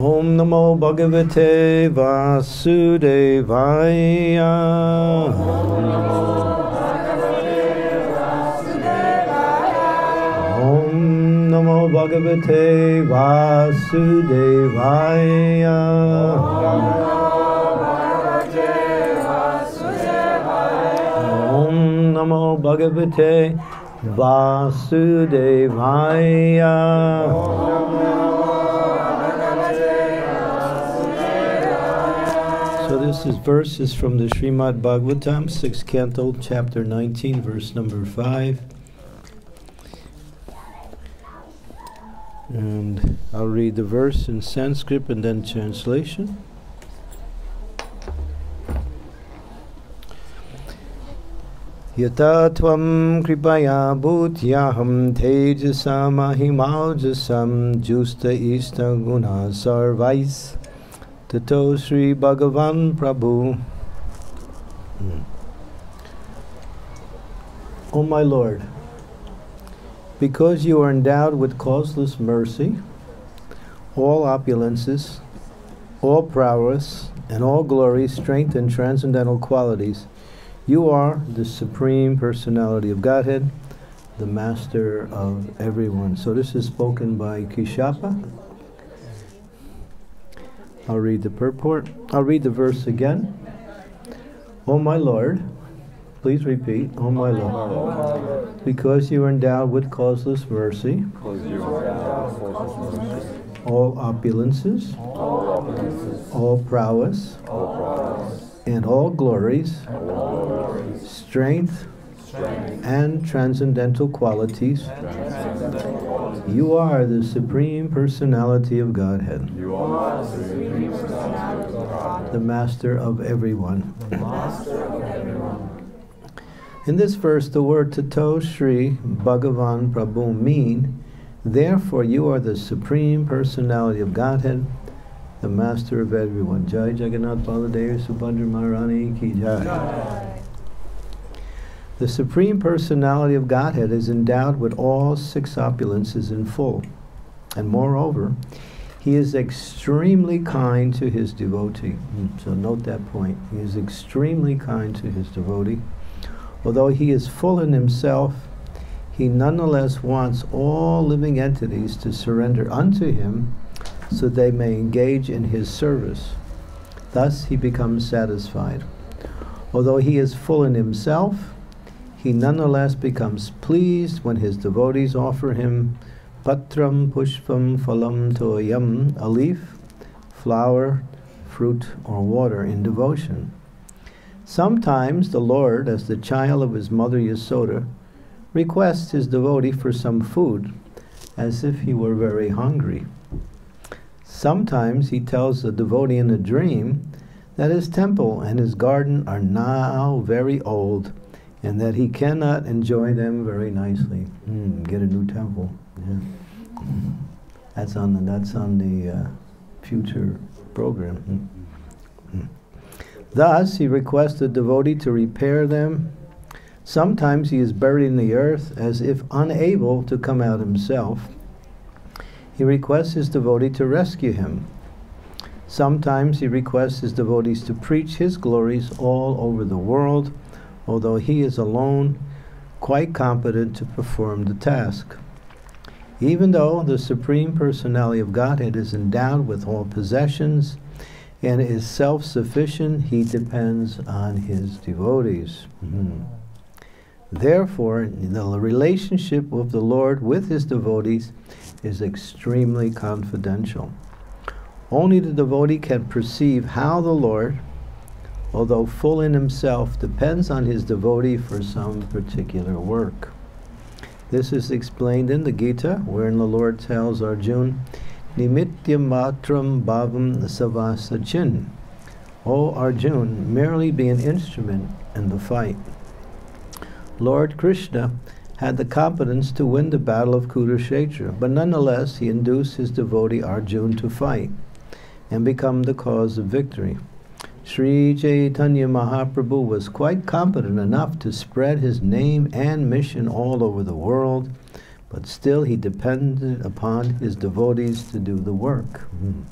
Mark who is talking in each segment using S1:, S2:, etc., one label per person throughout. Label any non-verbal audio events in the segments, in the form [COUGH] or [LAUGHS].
S1: Om Namo Bhagavate Vasudevaya. Om Namo Bhagavate Vasudevaya. Om Namo Bhagavate Vasudevaya. So this is verses from the Srimad Bhagavatam, 6th canto, chapter 19, verse number 5. And I'll read the verse in Sanskrit and then translation. Tvam kripaya bhutyaham tejasa mahimaujasam justa ista guna sarvais Tato Sri Bhagavan Prabhu. Hmm. O my Lord, because you are endowed with causeless mercy, all opulences, all prowess, and all glory, strength, and transcendental qualities, you are the Supreme Personality of Godhead, the Master of everyone. So this is spoken by Kasyapa, I'll read the purport. I'll read the verse again. O my Lord, please repeat. O my Lord, because you are endowed with causeless mercy, all opulences, all prowess, and all glories, strength, and transcendental qualities. You are the Supreme Personality of Godhead.
S2: You are the Supreme Personality of God.
S1: The Master of everyone.
S2: The Master of everyone.
S1: In this verse, the word Tato Sri Bhagavan Prabhu mean, therefore you are the Supreme Personality of Godhead, the Master of everyone. Jai Jagannath Baladev Subhadra Maharani Ki Jai. Jai. The Supreme Personality of Godhead is endowed with all six opulences in full. And moreover, he is extremely kind to his devotee. Hmm, so note that point. He is extremely kind to his devotee. Although he is full in himself, he nonetheless wants all living entities to surrender unto him so they may engage in his service. Thus he becomes satisfied. Although he is full in himself, he nonetheless becomes pleased when his devotees offer him patram pushpam phalam toyam, a leaf, flower, fruit, or water in devotion. Sometimes the Lord, as the child of his mother Yasoda, requests his devotee for some food, as if he were very hungry. Sometimes he tells the devotee in a dream that his temple and his garden are now very old and that he cannot enjoy them very nicely. Mm, get a new temple. Yeah. That's on the, that's on the uh, future program. Mm. Thus, he requests the devotee to repair them. Sometimes he is buried in the earth as if unable to come out himself. He requests his devotee to rescue him. Sometimes he requests his devotees to preach his glories all over the world although he is alone quite competent to perform the task. Even though the Supreme Personality of Godhead is endowed with all possessions and is self sufficient, he depends on his devotees. Mm-hmm. Therefore, the relationship of the Lord with his devotees is extremely confidential. Only the devotee can perceive how the Lord, although full in himself, depends on his devotee for some particular work. This is explained in the Gita, wherein the Lord tells Arjuna, Nimityam matram bhavam savasachin. O Arjun, merely be an instrument in the fight. Lord Krishna had the competence to win the battle of Kurukshetra, but nonetheless he induced his devotee Arjun to fight and become the cause of victory. Sri Chaitanya Mahaprabhu was quite competent enough to spread his name and mission all over the world, but still he depended upon his devotees to do the work. Mm.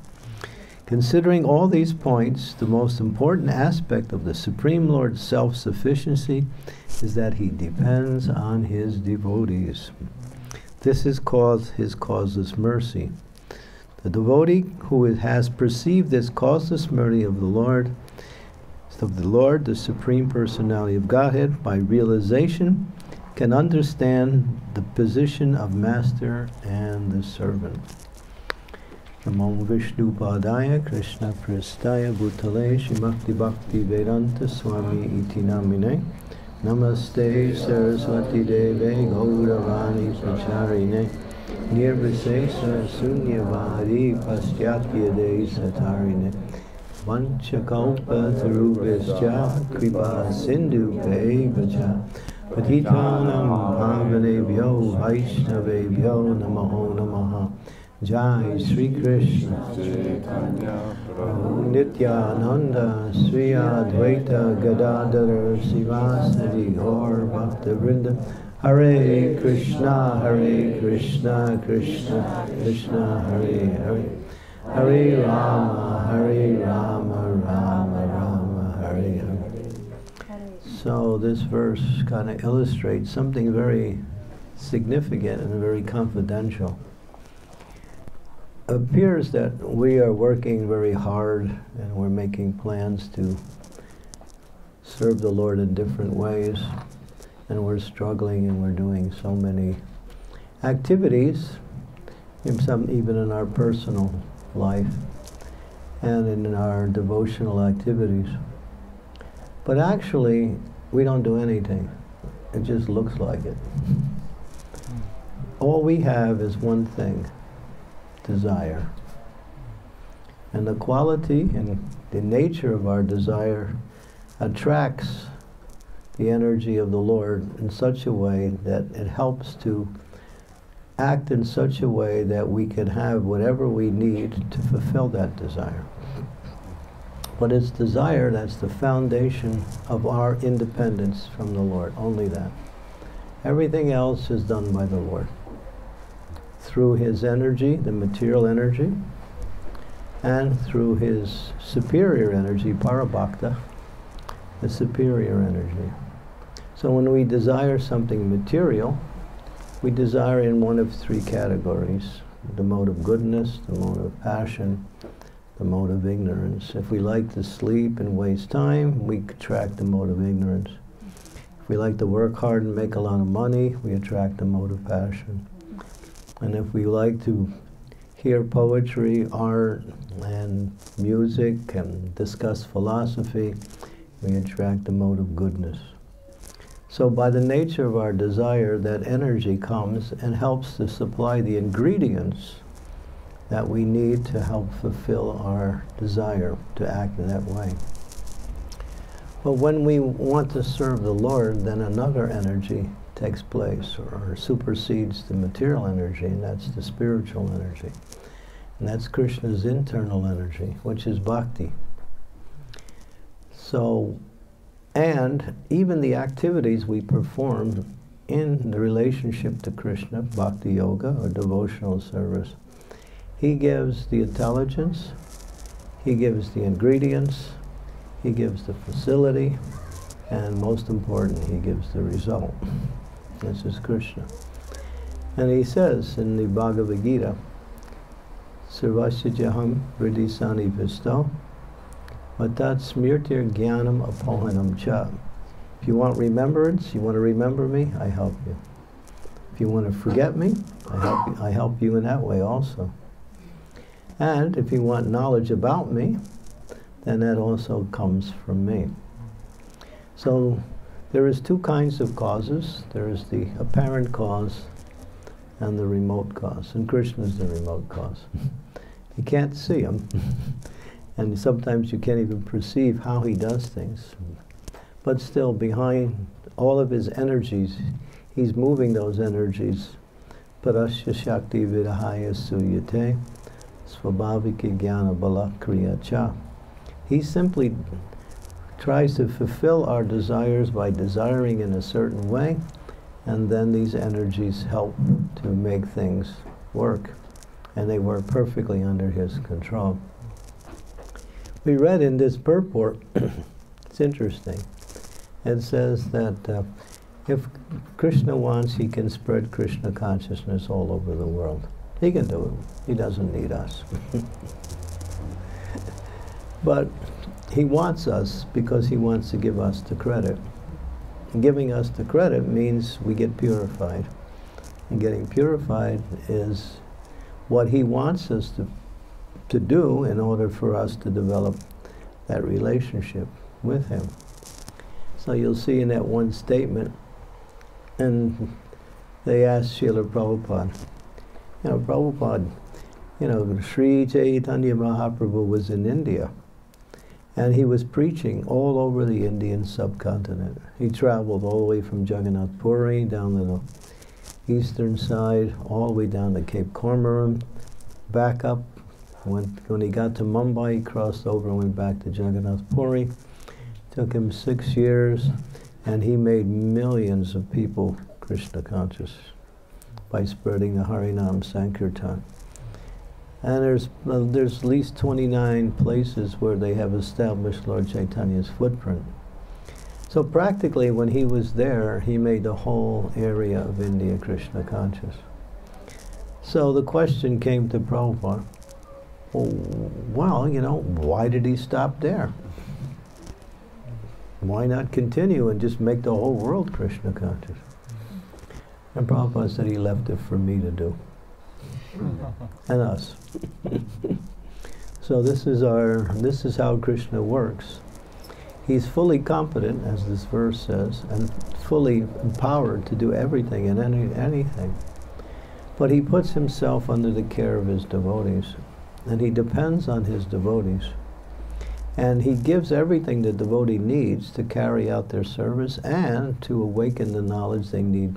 S1: Considering all these points, the most important aspect of the Supreme Lord's self sufficiency is that he depends on his devotees. This is called his causeless mercy. The devotee who has perceived this causeless mercy of the Lord, of the Lord, the Supreme Personality of Godhead, by realization, can understand the position of master and the servant. Namo Vishnu Padaya Krishna Pristaya Bhutale Shimakti Bhakti Vedanta Swami Iti Namine Namaste Saraswati Deve Gauravani Pracharine निर्विशेष शून्यवादी पश्चात यदेहि सतारिणे वञ्चकौपतरुभ्यश्च कृपा सिन्धुभ्यैव च पतितानां भावनेभ्यो वैष्णवेभ्यो नमो, नमः। जय श्रीकृष्ण। नित्यानन्द श्री अद्वैत गदाधर शिवासरि गौर भक्तवृन्द Hare Krishna Hare Krishna Krishna Krishna Hare Hare. Hare Rama Hare Rama Rama Rama Hare Hare. So this verse kind of illustrates something very significant and very confidential. Appears that we are working very hard and we're making plans to serve the Lord in different ways, and we're struggling and we're doing so many activities, some even in our personal life and in our devotional activities. But actually, we don't do anything. It just looks like it. All we have is one thing desire. And the quality and the nature of our desire attracts the energy of the Lord in such a way that it helps to act in such a way that we can have whatever we need to fulfill that desire. But it's desire that's the foundation of our independence from the Lord, only that. Everything else is done by the Lord through his energy, the material energy, and through his superior energy, parabhakta, the superior energy. So when we desire something material, we desire in one of three categories the mode of goodness, the mode of passion, the mode of ignorance. If we like to sleep and waste time, we attract the mode of ignorance. If we like to work hard and make a lot of money, we attract the mode of passion. And if we like to hear poetry, art, and music, and discuss philosophy, we attract the mode of goodness. So by the nature of our desire, that energy comes and helps to supply the ingredients that we need to help fulfill our desire to act in that way. But when we want to serve the Lord, then another energy takes place or, or supersedes the material energy, and that's the spiritual energy. And that's Krishna's internal energy, which is bhakti. So, and even the activities we perform in the relationship to Krishna, bhakti yoga or devotional service, he gives the intelligence, he gives the ingredients, he gives the facility, and most important, he gives the result. This is Krishna. And he says in the Bhagavad Gita, Sarvasya Jaham Vridisani Visto, Matat Smirtir Jnanam Apohanam Cha. If you want remembrance, you want to remember me, I help you. If you want to forget me, I help you, I help you in that way also. And if you want knowledge about me, then that also comes from me. So there is two kinds of causes. There is the apparent cause and the remote cause. And Krishna is the remote cause. [LAUGHS] you can't see him. [LAUGHS] and sometimes you can't even perceive how he does things. But still, behind all of his energies, he's moving those energies. Parasya Shakti Vidahaya Suyate Svabhavika Jnana Kriya Cha. He's simply tries to fulfill our desires by desiring in a certain way, and then these energies help to make things work, and they work perfectly under his control. We read in this purport, [COUGHS] it's interesting. It says that uh, if Krishna wants, he can spread Krishna consciousness all over the world. He can do it. He doesn't need us. [LAUGHS] but he wants us because he wants to give us the credit. And giving us the credit means we get purified. And getting purified is what he wants us to, to do in order for us to develop that relationship with him. So you'll see in that one statement, and they asked Srila Prabhupada, you know, Prabhupada, you know, Sri Chaitanya Mahaprabhu was in India and he was preaching all over the Indian subcontinent. He traveled all the way from Jagannath Puri down to the eastern side, all the way down to Cape Comorin, back up. When, when he got to Mumbai, he crossed over and went back to Jagannath Puri. Took him six years, and he made millions of people Krishna conscious by spreading the Harinam Sankirtan. And there's, uh, there's at least 29 places where they have established Lord Chaitanya's footprint. So practically, when he was there, he made the whole area of India Krishna conscious. So the question came to Prabhupada, well, you know, why did he stop there? Why not continue and just make the whole world Krishna conscious? And Prabhupada said he left it for me to do and us. so this is our this is how Krishna works. He's fully competent, as this verse says, and fully empowered to do everything and any, anything. But he puts himself under the care of his devotees, and he depends on his devotees. And he gives everything the devotee needs to carry out their service and to awaken the knowledge they need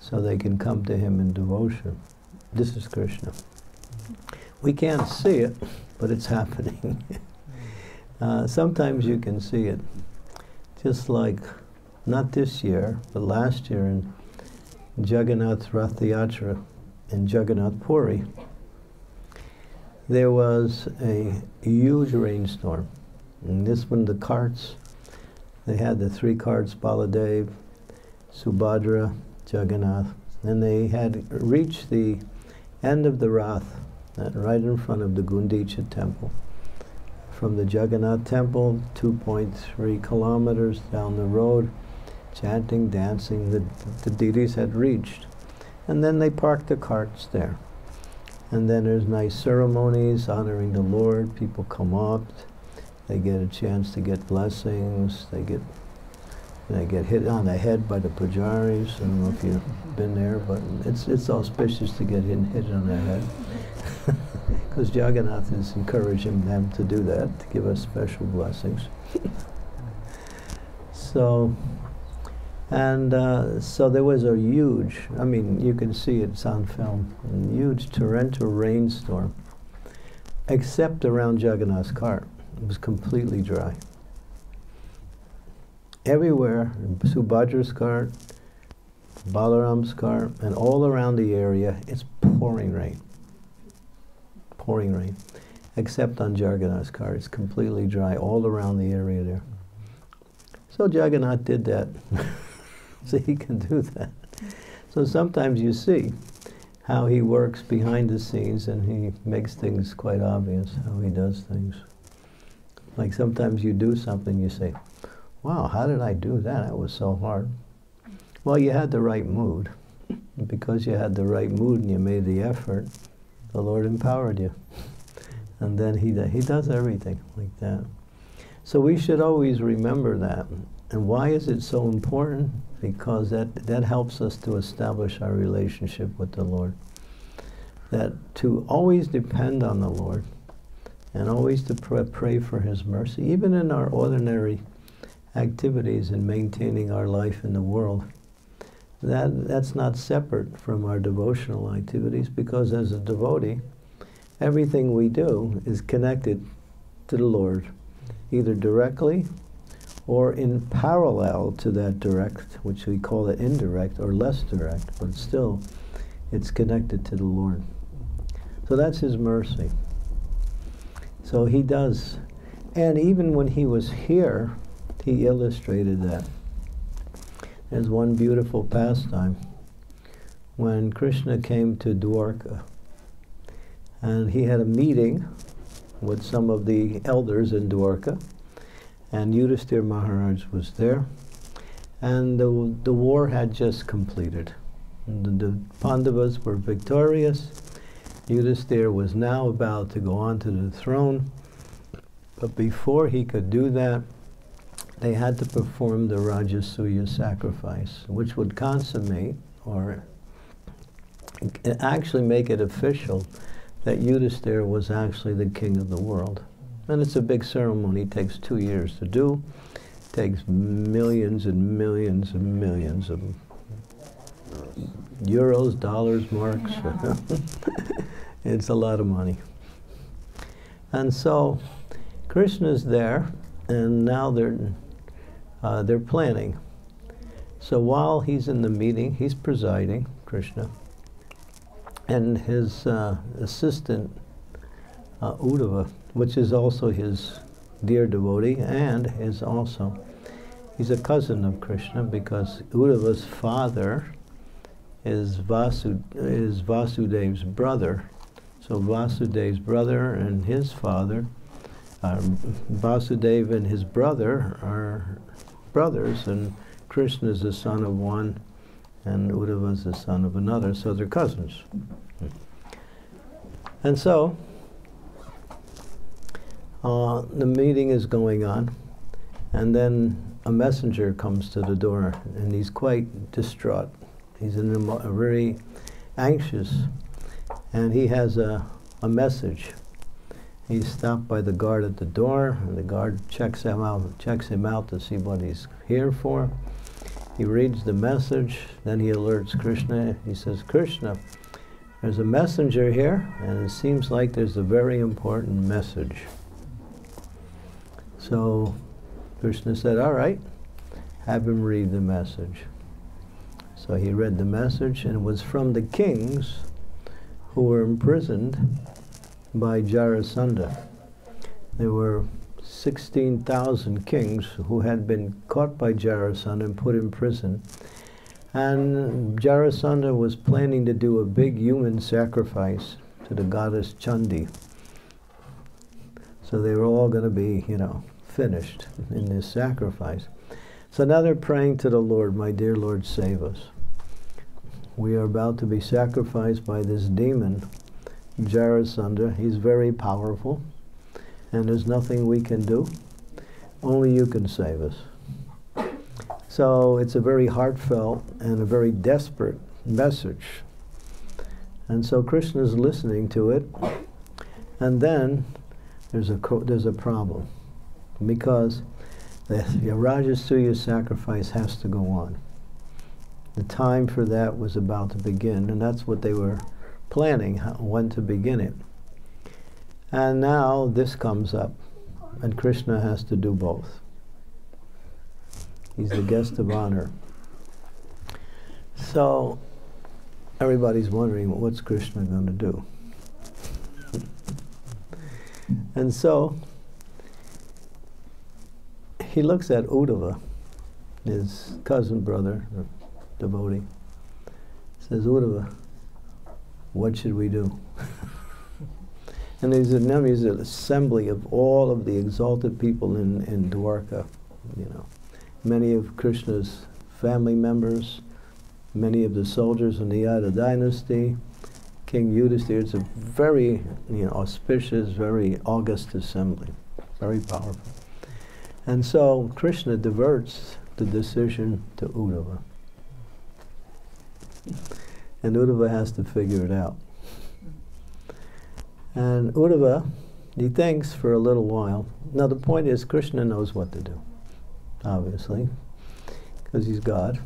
S1: so they can come to him in devotion. This is Krishna. We can't see it, but it's [LAUGHS] happening. uh, sometimes you can see it. Just like, not this year, but last year in Jagannath Rath Yatra in Jagannath Puri, there was a huge rainstorm. And this one, the carts, they had the three carts, Baladev, Subhadra, Jagannath, and they had reached the end of the Rath, right in front of the Gundicha temple. From the Jagannath temple, 2.3 kilometers down the road, chanting, dancing, the, the deities had reached. And then they parked the carts there. And then there's nice ceremonies honoring the Lord. People come up, they get a chance to get blessings, they get they get hit on the head by the pujaris. I don't know if you've been there, but it's it's auspicious to get hit, hit on the head. [LAUGHS] Because Jagannath is encouraging them to do that, to give us special blessings. [LAUGHS] so, and uh, so there was a huge, I mean, you can see it's on film, a huge torrential rainstorm, except around Jagannath's cart. It was completely dry everywhere, Subhadra's cart, Balaram's cart, and all around the area, it's pouring rain. Pouring rain. Except on Jagannath's cart, it's completely dry all around the area there. So Jagannath did that. [LAUGHS] [LAUGHS] so he can do that. So sometimes you see how he works behind the scenes and he makes things quite obvious, how he does things. Like sometimes you do something, you say, wow, how did I do that? That was so hard. Well, you had the right mood. Because you had the right mood and you made the effort, the Lord empowered you. And then he, he does everything like that. So we should always remember that. And why is it so important? Because that, that helps us to establish our relationship with the Lord. That to always depend on the Lord and always to pray, pray for His mercy, even in our ordinary activities in maintaining our life in the world. That, that's not separate from our devotional activities because as a devotee, everything we do is connected to the Lord, either directly or in parallel to that direct, which we call it indirect or less direct, but still it's connected to the Lord. So that's His mercy. So He does And even when he was here, he illustrated that. There's one beautiful pastime when Krishna came to Dwarka and he had a meeting with some of the elders in Dwarka and Yudhisthira Maharaj was there and the, the war had just completed. The, the Pandavas were victorious. Yudhisthira was now about to go on to the throne but before he could do that, they had to perform the Rajasuya sacrifice, which would consummate or actually make it official that Yudhisthira was actually the king of the world. And it's a big ceremony, it takes two years to do, it takes millions and millions and millions of euros, dollars, marks. [LAUGHS] it's a lot of money. And so Krishna's there, and now they're uh, they're planning. So while he's in the meeting, he's presiding, Krishna, and his uh, assistant uh, Uddhava, which is also his dear devotee, and is also he's a cousin of Krishna because Uddhava's father is Vasu is Vasudev's brother. So Vasudev's brother and his father um, Vasudeva and his brother are brothers, and Krishna is the son of one, and Uddhava is the son of another, so they're cousins. And so, uh, the meeting is going on, and then a messenger comes to the door, and he's quite distraught. He's in a, a very anxious, and he has a, a message He's stopped by the guard at the door, and the guard checks him out, checks him out to see what he's here for. He reads the message, then he alerts Krishna. He says, Krishna, there's a messenger here, and it seems like there's a very important message. So Krishna said, All right, have him read the message. So he read the message, and it was from the kings who were imprisoned by Jarasandha. There were 16,000 kings who had been caught by Jarasandha and put in prison. And Jarasandha was planning to do a big human sacrifice to the goddess Chandi. So they were all going to be, you know, finished in this sacrifice. So now they're praying to the Lord, my dear Lord, save us. We are about to be sacrificed by this demon Jarasandha. He's very powerful, and there's nothing we can do. Only you can save us. So it's a very heartfelt and a very desperate message. And so Krishna is listening to it, and then there's a there's a problem because the Rajasuya sacrifice has to go on. The time for that was about to begin, and that's what they were planning when to begin it. And now this comes up, and Krishna has to do both. He's the guest of honor. So everybody's wondering what's Krishna going to do? and so he looks at Uddhava, his cousin brother, the devotee, says, Uddhava, what should we do? and there's an, there's an assembly of all of the exalted people in, in Dwarka, you know. Many of Krishna's family members, many of the soldiers in the Yadu dynasty, King Yudhisthira. It's a very you know, auspicious, very august assembly, very powerful. And so Krishna diverts the decision to Uddhava and Uddhava has to figure it out. And Uddhava, he thinks for a little while. Now the point is, Krishna knows what to do, obviously, because he's God.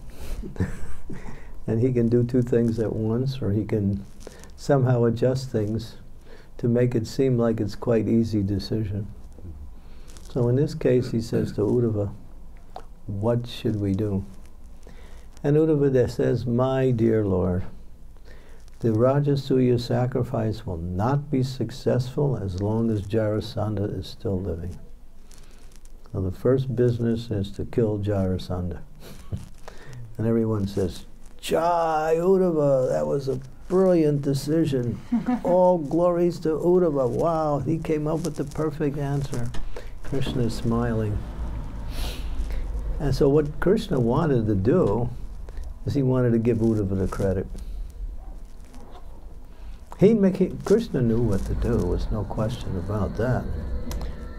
S1: [LAUGHS] and he can do two things at once, or he can somehow adjust things to make it seem like it's quite easy decision. So in this case, he says to Uddhava, what should we do? And Uddhava says, my dear Lord, the Rajasuya sacrifice will not be successful as long as Jarasandha is still living. So the first business is to kill Jarasandha. [LAUGHS] and everyone says, Jai Uddhava, that was a brilliant decision. [LAUGHS] All glories to Uddhava. Wow, he came up with the perfect answer. Krishna is smiling. And so what Krishna wanted to do is he wanted to give Uddhava the credit. He, he Krishna knew what to do, was no question about that.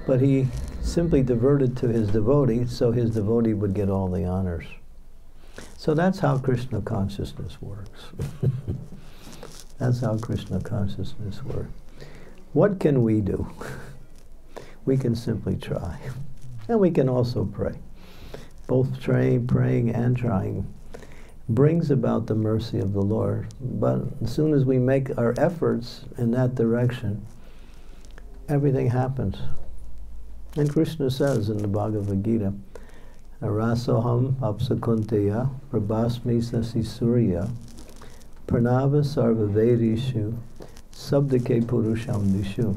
S1: But he simply diverted to his devotee so his devotee would get all the honors. So that's how Krishna consciousness works. [LAUGHS] that's how Krishna consciousness works. What can we do? [LAUGHS] we can simply try. And we can also pray. Both trying, praying and trying brings about the mercy of the Lord. But as soon as we make our efforts in that direction, everything happens. And Krishna says in the Bhagavad Gita, Rasoham apsakunteya prabhasmi sasi surya pranava sarva vedishu sabdake purusham nishu.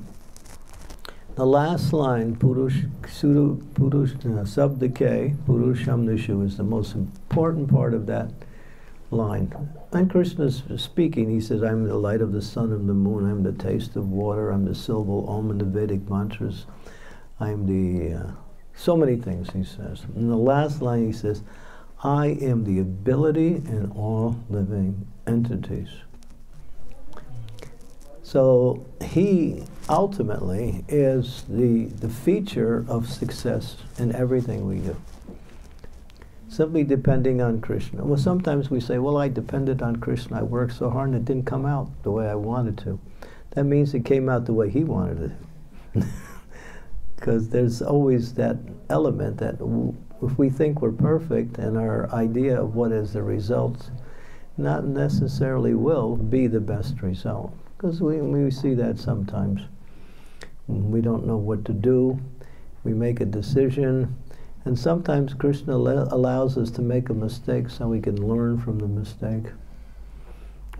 S1: The last line, Purush, Suru, Purush, uh, Sabdake, Purusham Nishu, is the most important part of that line. And Krishna is speaking, he says, I'm the light of the sun and the moon, I'm the taste of water, I'm the syllable Om in the Vedic mantras, I'm the, uh, so many things he says. In the last line he says, I am the ability in all living entities. So he ultimately is the, the feature of success in everything we do simply depending on Krishna. Well, sometimes we say, well, I depended on Krishna. I worked so hard and it didn't come out the way I wanted to. That means it came out the way he wanted it. [LAUGHS] Because there's always that element that if we think we're perfect and our idea of what is the result not necessarily will be the best result. Because we, we see that sometimes. We don't know what to do. We make a decision and sometimes Krishna allows us to make a mistake so we can learn from the mistake.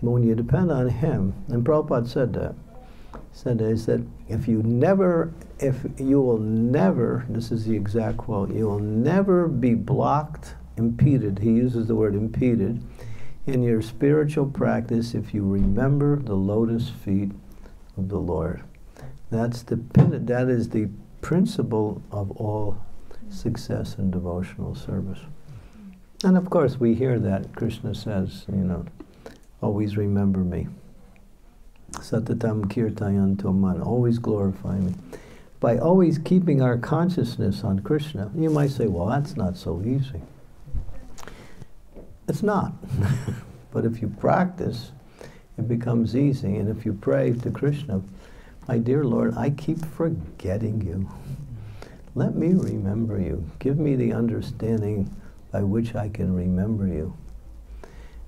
S1: But when you depend on Him, and Prabhupada said that, said that, he said, if you never, if you will never, this is the exact quote, you will never be blocked, impeded, he uses the word impeded, in your spiritual practice if you remember the lotus feet of the Lord. That's the, that is the principle of all success in devotional service. And of course, we hear that Krishna says, you know, always remember me. Satatam kirtayanto man, always glorify me. By always keeping our consciousness on Krishna, you might say, well, that's not so easy. It's not. [LAUGHS] but if you practice, it becomes easy. And if you pray to Krishna, my dear Lord, I keep forgetting you. Let me remember you. Give me the understanding by which I can remember you.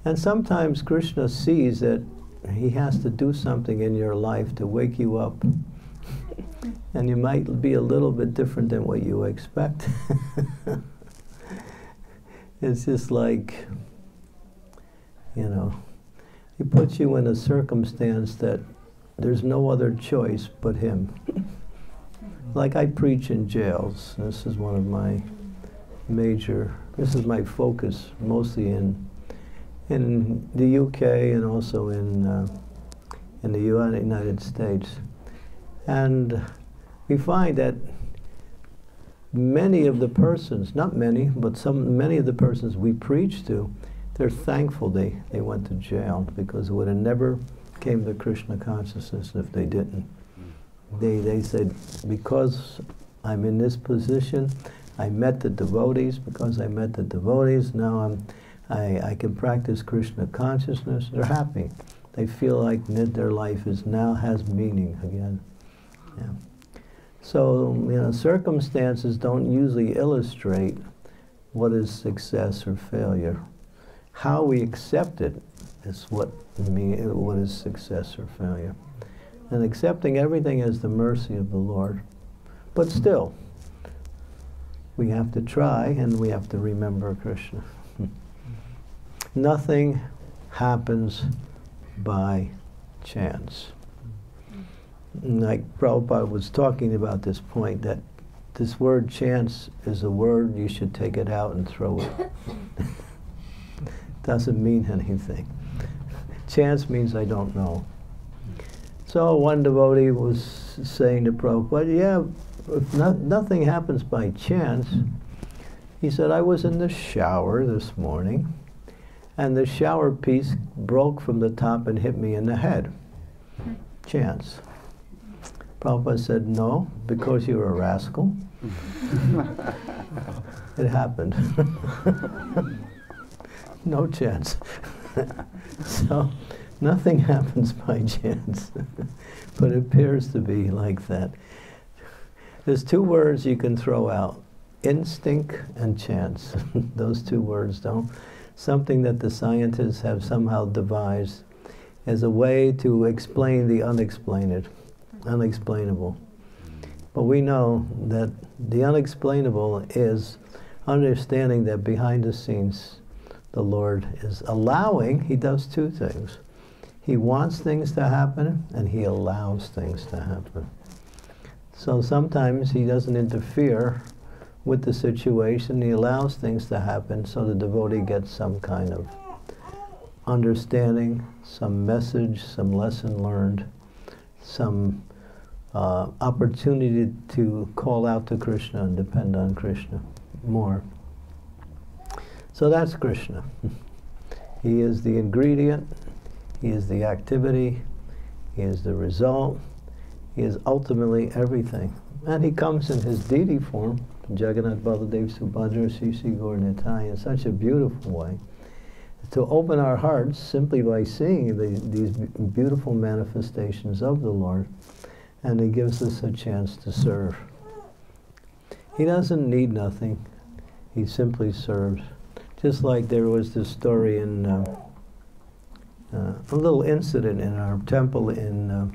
S1: And sometimes Krishna sees that he has to do something in your life to wake you up. [LAUGHS] and you might be a little bit different than what you expect. [LAUGHS] it's just like, you know, he puts you in a circumstance that there's no other choice but him. [LAUGHS] like I preach in jails. This is one of my major, this is my focus mostly in in the UK and also in uh, in the United States. And we find that many of the persons, not many, but some many of the persons we preach to, they're thankful they, they went to jail because it would have never came to Krishna consciousness if they didn't they, they said, because I'm in this position, I met the devotees, because I met the devotees, now I'm, I, I can practice Krishna consciousness. They're happy. They feel like their life is now has meaning again. Yeah. So, you know, circumstances don't usually illustrate what is success or failure. How we accept it is what, what is success or failure and accepting everything as the mercy of the Lord. But still, we have to try and we have to remember Krishna. [LAUGHS] Nothing happens by chance. Like Prabhupada was talking about this point that this word chance is a word you should take it out and throw it. [LAUGHS] Doesn't mean anything. Chance means I don't know. So one devotee was saying to Prabhupada, yeah, if no, nothing happens by chance, he said, I was in the shower this morning, and the shower piece broke from the top and hit me in the head. Hmm. Chance. Prabhupada said, no, because you're a rascal. [LAUGHS] it happened. [LAUGHS] no chance. [LAUGHS] so nothing happens by chance, but it appears to be like that. There's two words you can throw out, instinct and chance. Those two words don't. Something that the scientists have somehow devised as a way to explain the unexplained, unexplainable. But we know that the unexplainable is understanding that behind the scenes the Lord is allowing, He does two things. He wants things to happen and He allows things to happen. So sometimes He doesn't interfere with the situation, He allows things to happen so the devotee gets some kind of understanding, some message, some lesson learned, some uh, opportunity to call out to Krishna and depend on Krishna more. So that's Krishna. he is the ingredient, he is the activity, he is the result, he is ultimately everything. And he comes in his deity form, Jagannath Baladev Subhadra Sisi Gaur Nitai, in such a beautiful way to open our hearts simply by seeing the, these beautiful manifestations of the Lord, and He gives us a chance to serve. He doesn't need nothing, He simply serves. Just like there was this story in uh, uh, a little incident in our temple in. Uh,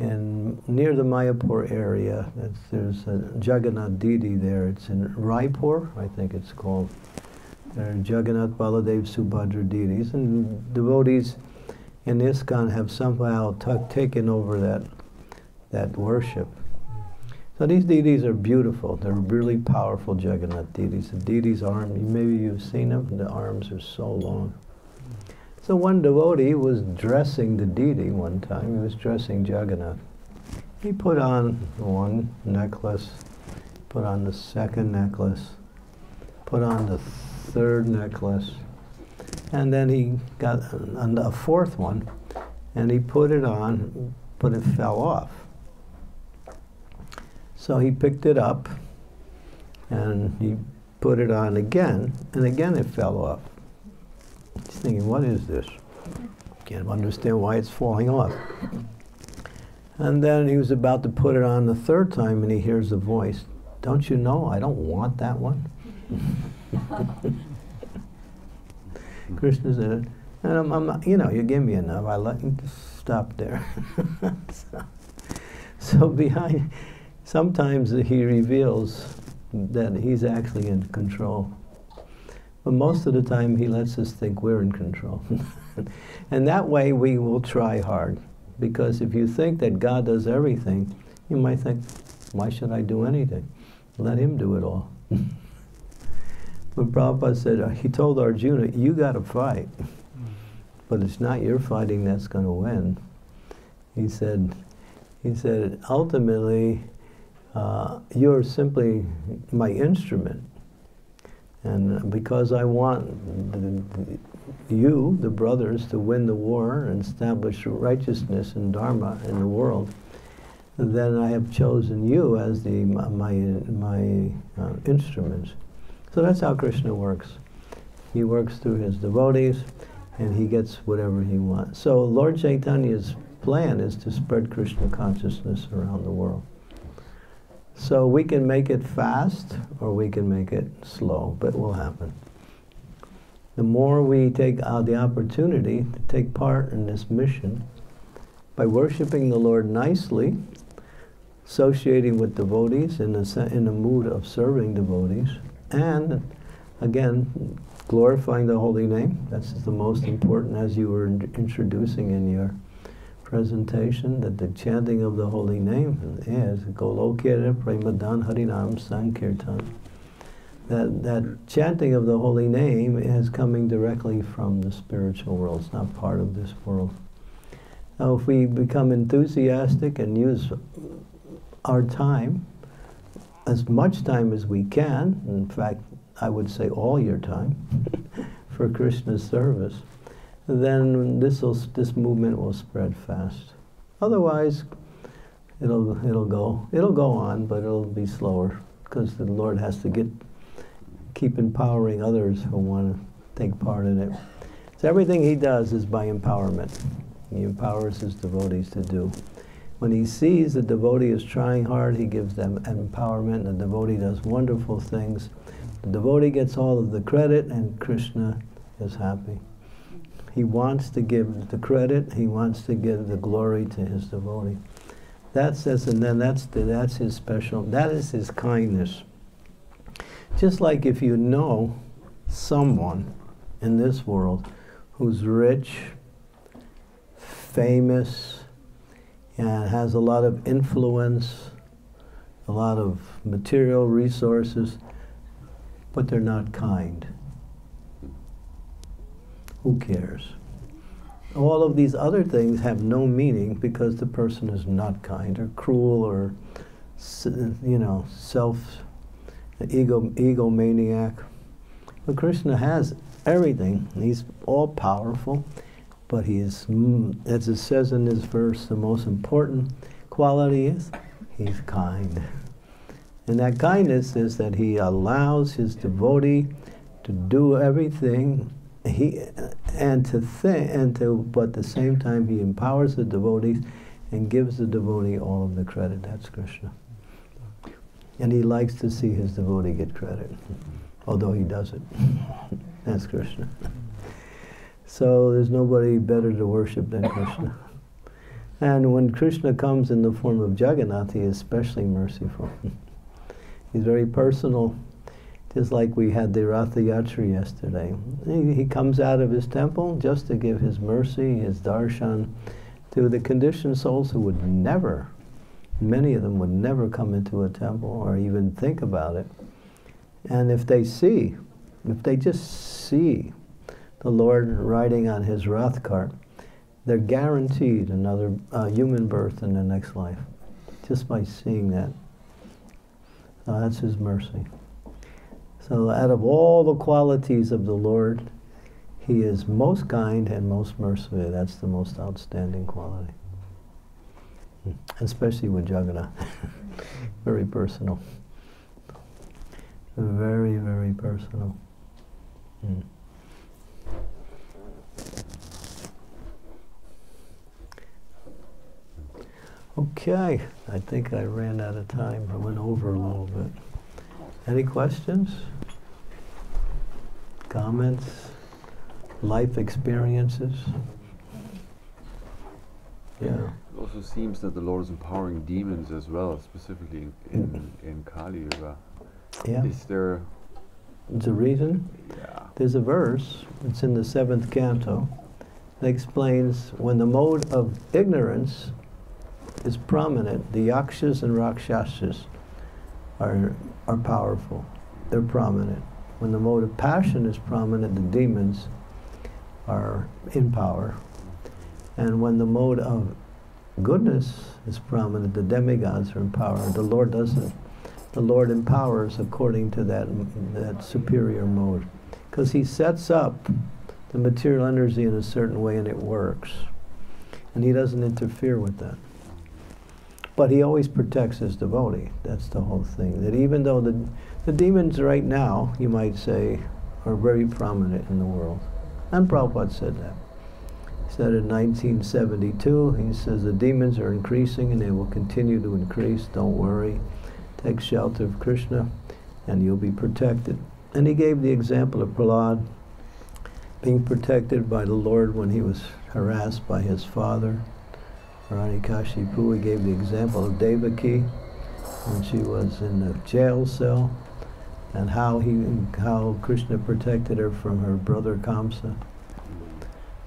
S1: in near the Mayapur area, there's a Jagannath deity there. It's in Rajapur, I think it's called. There Jagannath, Baladev, Subhadra deities, and devotees in ISKCON have somehow taken over that, that worship. So these deities are beautiful. They're really powerful Jagannath deities. The deities' arms, maybe you've seen them, the arms are so long. So one devotee was dressing the deity one time. He was dressing Jagannath. He put on one necklace, put on the second necklace, put on the third necklace. And then he got a, fourth one, and he put it on, but it fell off. So he picked it up, and he put it on again, and again it fell off. He's thinking, what is this? Can't understand why it's falling off. And then he was about to put it on the third time, and he hears a voice, Don't you know I don't want that one? [LAUGHS] [LAUGHS] Krishna said, and I'm, I'm, you know, you give me enough. I let you stop there. so, [LAUGHS] so behind, sometimes he reveals that he's actually in control. But most of the time, he lets us think we're in control. [LAUGHS] and that way, we will try hard. Because if you think that God does everything, you might think, why should I do anything? Let him do it all. But Prabhupada said, uh, he told Arjuna, you got to fight. But it's not your fighting that's going to win. He said, he said, ultimately, uh, you're simply my instrument. And because I want the, the, you, the brothers, to win the war and establish righteousness and dharma in the world, then I have chosen you as the, my, my uh, instruments. So that's how Krishna works. He works through his devotees and he gets whatever he wants. So Lord Chaitanya's plan is to spread Krishna consciousness around the world. So we can make it fast or we can make it slow, but it will happen. The more we take uh, the opportunity to take part in this mission by worshiping the Lord nicely, associating with devotees in the, in a mood of serving devotees, and again, glorifying the holy name. That's the most important, as you were in introducing in your presentation that the chanting of the holy name is Golokira Premadan Harinam Sankirtan. That, that chanting of the holy name is coming directly from the spiritual world. It's not part of this world. Now, if we become enthusiastic and use our time, as much time as we can, in fact, I would say all your time, [LAUGHS] for Krishna's service, then this this movement will spread fast. Otherwise, it'll it'll go it'll go on, but it'll be slower because the Lord has to get keep empowering others who want to take part in it. So everything He does is by empowerment. He empowers His devotees to do. When He sees the devotee is trying hard, He gives them empowerment. The devotee does wonderful things. The devotee gets all of the credit, and Krishna is happy. He wants to give the credit, he wants to give the glory to his devotee. That's this, and then that's the, that's his special. That is his kindness. Just like if you know someone in this world who's rich, famous, and has a lot of influence, a lot of material resources, but they're not kind who cares? All of these other things have no meaning because the person is not kind or cruel or, you know, self, ego, egomaniac. But Krishna has everything. He's all powerful, but he is, mm, as it says in this verse, the most important quality is he's kind. And that kindness is that he allows his devotee to do everything he and to think and to but at the same time he empowers the devotees and gives the devotee all of the credit. That's Krishna. And he likes to see his devotee get credit, although he doesn't. [LAUGHS] That's Krishna. So there's nobody better to worship than [LAUGHS] Krishna. And when Krishna comes in the form of Jagannath, he is especially merciful. [LAUGHS] He's very personal just like we had the Ratha Yatra yesterday. He, he, comes out of his temple just to give his mercy, his darshan, to the conditioned souls who would never, many of them would never come into a temple or even think about it. And if they see, if they just see the Lord riding on his Ratha cart, they're guaranteed another uh, human birth in the next life, just by seeing that. Uh, that's his mercy. So, out of all the qualities of the Lord, He is most kind and most merciful. That's the most outstanding quality. Hmm. Especially with Jagannath. [LAUGHS] very personal. Very, very personal. Mm. Okay, I think I ran out of time. I went over a little bit. Any questions? Comments? Life experiences? Yeah.
S3: It also seems that the Lord is empowering demons as well, specifically in, in, mm. in Kali Yuga.
S1: Yeah.
S3: Is there.
S1: There's a reason?
S3: Yeah.
S1: There's a verse, it's in the seventh canto, that explains when the mode of ignorance is prominent, the yakshas and rakshasas are, are powerful. They're prominent. When the mode of passion is prominent, the demons are in power. And when the mode of goodness is prominent, the demigods are in power. The Lord doesn't. The Lord empowers according to that, that superior mode. Because He sets up the material energy in a certain way and it works. And He doesn't interfere with that. But he always protects his devotee. That's the whole thing. That even though the, the demons right now, you might say, are very prominent in the world. And Prabhupada said that. He said in 1972, he says the demons are increasing and they will continue to increase. Don't worry. Take shelter of Krishna and you'll be protected. And he gave the example of Prahlad being protected by the Lord when he was harassed by his father He gave the example of Devaki when she was in the jail cell and how he how Krishna protected her from her brother Kamsa.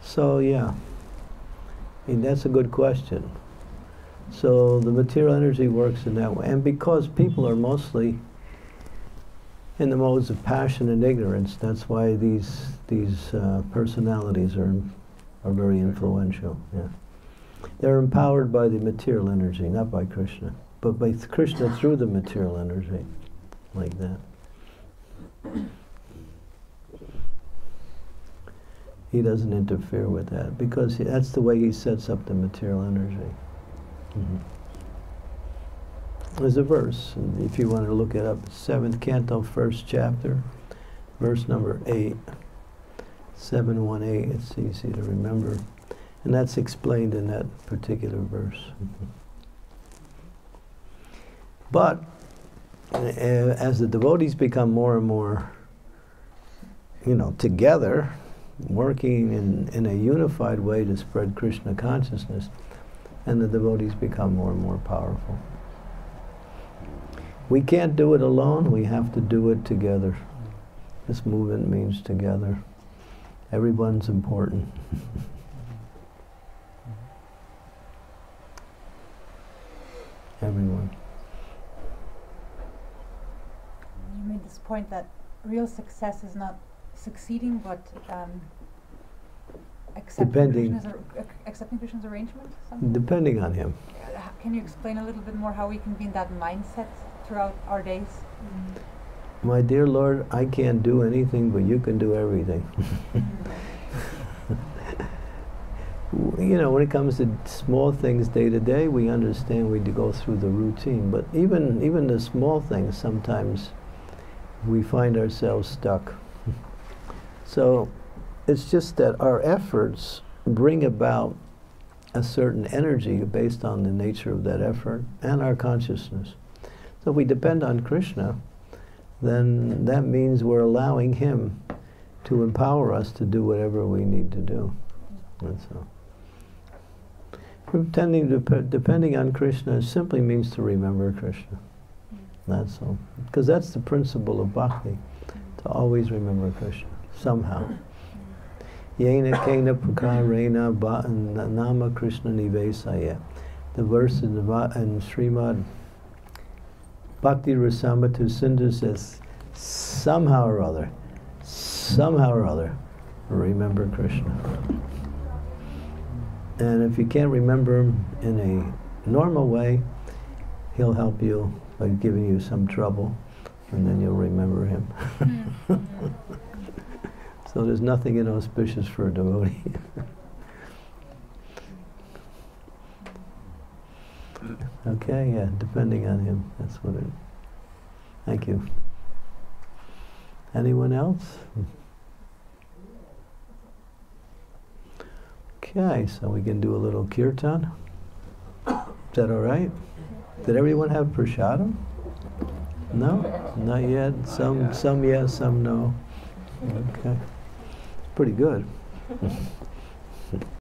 S1: So yeah, And that's a good question. So the material energy works in that way. And because people are mostly in the modes of passion and ignorance, that's why these, these uh, personalities are, are very influential. Yeah. They're empowered by the material energy, not by Krishna, but by Krishna through the material energy, like that. He doesn't interfere with that because he, that's the way he sets up the material energy. Mm-hmm. There's a verse, and if you want to look it up, seventh canto, first chapter, verse number eight, seven one eight. It's easy to remember, and that's explained in that particular verse. Mm-hmm. But uh, as the devotees become more and more, you know, together, working in, in a unified way to spread Krishna consciousness, and the devotees become more and more powerful. We can't do it alone, we have to do it together. This movement means together. Everyone's important. [LAUGHS] Everyone.
S4: You made this point that real success is not succeeding, but um, accepting,
S1: Depending.
S4: Krishna's, ar- accepting Krishna's arrangement? something?
S1: Depending on him.
S4: Uh, Can you explain a little bit more how we can be in that mindset throughout our days?
S1: My dear Lord, I can't do anything, but you can do everything. [LAUGHS] You know, when it comes to small things day to day, we understand we go through the routine. But even even the small things, sometimes we find ourselves stuck. so it's just that our efforts bring about a certain energy based on the nature of that effort and our consciousness. So if we depend on Krishna, then that means we're allowing Him to empower us to do whatever we need to do. And so, pe- depending on Krishna simply means to remember Krishna. That's all. Because that's the principle of bhakti, to always remember Krishna, somehow. Yena kena prakarena nama Krishna nivesaya. The verse in, the, in Srimad Bhakti Rasamrita Sindhu says, somehow or other, somehow or other, remember Krishna. And if you can't remember him in a normal way, he'll help you by giving you some trouble, and then you'll remember him. Hmm. [LAUGHS] so there's nothing inauspicious for a devotee. [LAUGHS] okay, yeah, depending on him, that's what it. Thank you. Anyone else? Okay, so we can do a little kirtan. Is that all right? Did everyone have prasadam? No, not yet. Some, some yes, some no. Mm-hmm. Okay, pretty good. [LAUGHS]